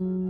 you